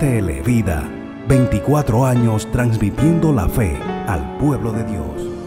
Televida, 24 años transmitiendo la fe al pueblo de Dios.